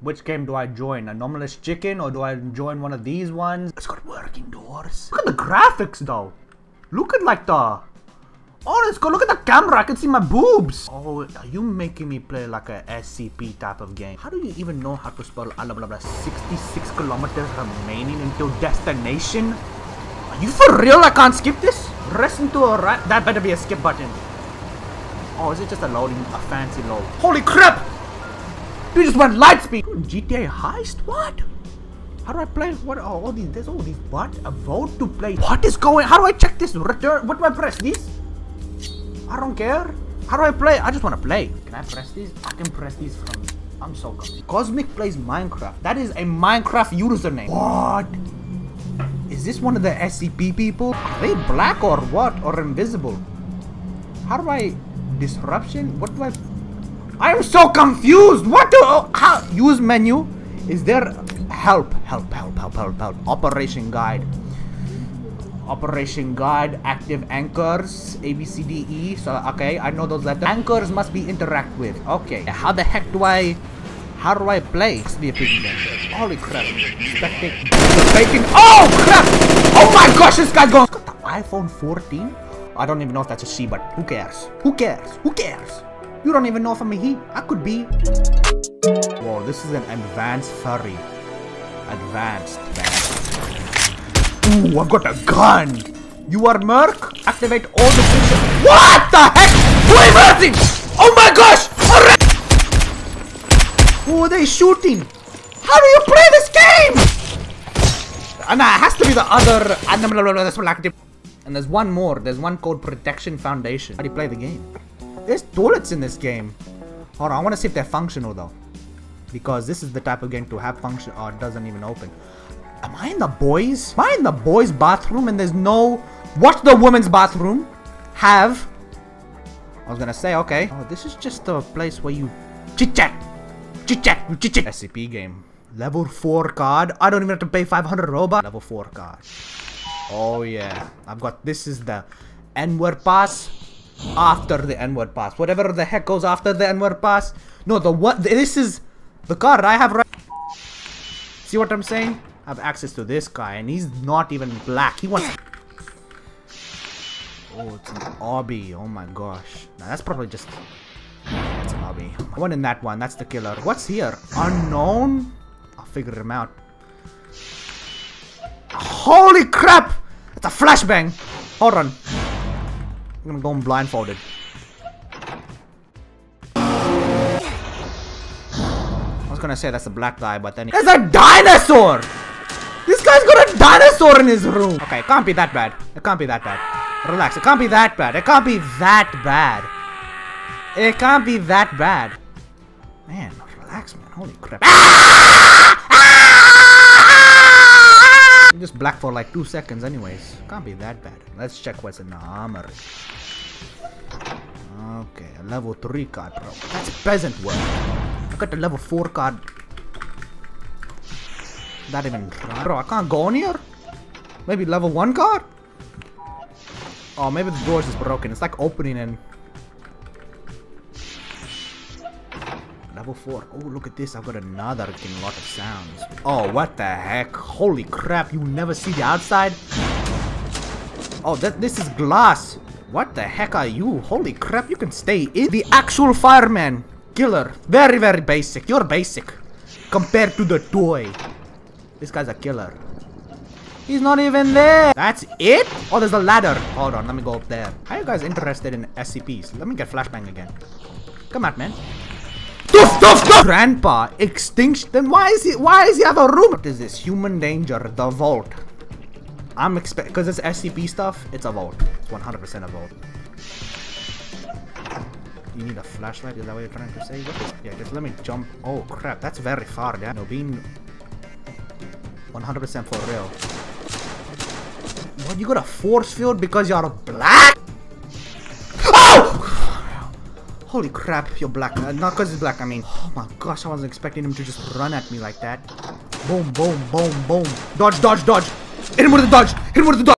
Which game do I join? Anomalous Chicken or do I join one of these ones? It's got working doors. Look at the graphics though. Look at like the... Oh, let's go look at the camera. I can see my boobs. Oh, are you making me play like a SCP type of game? How do you even know how to spell blah blah blah? 66 kilometers remaining until destination? Are you for real? I can't skip this? Rest into a right. That better be a skip button. Oh, is it just a loading, a fancy load? Holy crap! You just went light speed. GTA heist? What? How do I play? What? are all these. There's all these. What? A vote to play. What is going? How do I check this? Return. What do I press? This? I don't care. How do I play? I just want to play. Can I press these? I can press these from. I'm so confused. Cosmic plays Minecraft. That is a Minecraft username. What? Is this one of the SCP people? Are they black or what? Or invisible? How do I... Disruption? What do I... I am so confused! What do... Oh, how... Use menu? Is there... Help, help, help, help, help, help. Operation guide. Operation guide, active anchors, A, B, C, D, E. So, okay, I know those letters. Anchors must be interact with. Okay. How the heck do I... How do I play? Holy crap. Bacon. Oh crap! Oh my gosh, this going. Got the iPhone 14? I don't even know if that's a C, but who cares? Who cares? Who cares? You don't even know if I'm a he. I could be. Whoa, this is an advanced furry. Advanced. Ooh, I've got a gun. You are Merc? Activate all the features. What the heck? Who is Oh my gosh! Who are they shooting? How do you play this game? Uh, nah, it has to be the other And there's one more. There's one called Protection Foundation. How do you play the game? There's toilets in this game. Hold on, I want to see if they're functional though. Because this is the type of game to have function. or doesn't even open. Am I in the boys? Am I in the boys' bathroom and there's no... What's the women's bathroom? Have. I was gonna say, okay. Oh, this is just a place where you chit-chat. Chit-chat. Chit-chat. SCP game. Level 4 card. I don't even have to pay 500 Robux. Level 4 card. Oh, yeah. I've got... This is the N-word pass. After the N-word pass. Whatever the heck goes after the N-word pass. No, the what... This is... The card I have right... See what I'm saying? I have access to this guy, and he's not even black. He wants... Oh, it's an obby. Oh my gosh. Now, that's probably just... It's an obby. One in that one. That's the killer. What's here? Unknown? I'll figure him out. Holy crap! It's a flashbang! Hold on. I'm gonna go in blindfolded. I was gonna say that's a black guy, but then... There's a dinosaur! This guy's got a dinosaur in his room! Okay, it can't be that bad. It can't be that bad. Relax, it can't be that bad. It can't be that bad. It can't be that bad. Man, relax, man. Holy crap. Ah! Ah! Just black for like two seconds anyways. Can't be that bad. Let's check what's in the armory. Okay, a level 3 card, bro. That's peasant work. I got the level 4 card. That even... Bro, I can't go in here? Maybe level 1 card? Oh, maybe the door's just broken. It's like opening and... Level 4. Oh, look at this. I've got another getting a lot of sounds. Oh, what the heck? Holy crap. You never see the outside? Oh, that this is glass. What the heck are you? Holy crap, you can stay in. The actual fireman. Killer. Very, very basic. You're basic. Compared to the toy. This guy's a killer. He's not even there. That's it? Oh, there's a ladder. Hold on, let me go up there. Are you guys interested in SCPs? Let me get flashbang again. Come out, man. Grandpa, extinction. Then why is he? Why is he have a room? What is this? Human danger. The vault. I'm expect because it's SCP stuff. It's a vault. It's 100% a vault. You need a flashlight? Is that what you're trying to say? Yeah, just let me jump. Oh crap, that's very far. Yeah, no being 100% for real. What? You got a force field because you're black? Holy crap, you're black. Uh, not because he's black, I mean. Oh my gosh, I wasn't expecting him to just run at me like that. Boom, boom, boom, boom. Dodge, dodge, dodge. Hit him with the dodge. Hit him with the dodge.